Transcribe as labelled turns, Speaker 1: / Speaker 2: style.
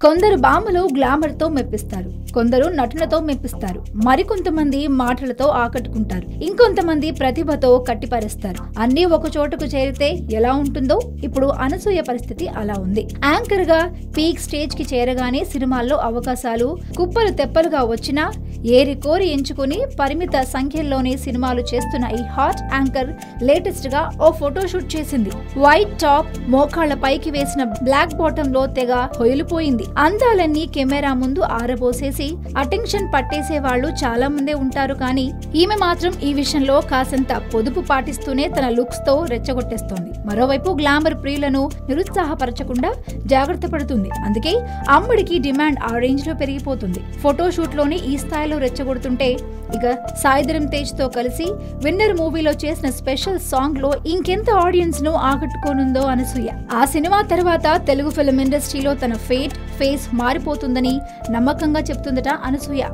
Speaker 1: కొందరు బామ్మలు గ్లామర్తో మెప్పిస్తారు కొందరు నటనతో మెప్పిస్తారు మరికొంతమంది మాటలతో ఆకట్టుకుంటారు ఇంకొంతమంది ప్రతిభతో కట్టిపరేస్తారు. అన్నీ ఒక చోటుకు చేరితే ఎలా ఉంటుందో ఇప్పుడు అనసూయ పరిస్థితి అలా ఉంది. యాంకర్గా పీక్ స్టేజ్కి చేరగానే సినిమాల్లో అవకాశాలు కుప్పలు తెప్పలుగా వచ్చినా ఏరి కోరి ఎంచుకుని పరిమిత సంఖ్యల్లోనే సినిమాలు చేస్తున్న ఈ హాట్ యాంకర్ లేటెస్ట్గా ఓ ఫోటో షూట్ చేసింది. వైట్ టాప్ మోకాళ్ళ పైకి వేసిన బ్లాక్ బాటమ్లో తెగ హొయిలిపోయింది. అందాలన్నీ కెమెరా ముందు ఆరబోసేసి అటెన్షన్ పట్టేసే వాళ్ళు చాలా మందే ఉంటారు కానీ ఈమె మాత్రం ఈ విషయంలో కాసంత పొదుపు పాటిస్తూనే తన లుక్స్తో రెచ్చగొట్టేస్తోంది. మరోవైపు గ్లామర్ ప్రియులను నిరుత్సాహపరచకుండా జాగ్రత్త పడుతుంది. అందుకే అమ్మడికి డిమాండ్ ఆ రేంజ్లో పెరిగిపోతుంది. ఫోటో షూట్లోనే ఈ స్థాయిలో రెచ్చగొడుతుంటే ఇక సాయిధరం తేజ్తో కలిసి విన్నర్ మూవీలో చేసిన స్పెషల్ సాంగ్లో ఇంకెంత ఆడియన్స్ను ఆకట్టుకోనుందో అనసూయ ఆ సినిమా తర్వాత తెలుగు ఫిల్మ్ ఇండస్ట్రీలో తన ఫేట్ ఫేస్ మారిపోతుందని నమ్మకంగా చెప్తుందట అనసూయ.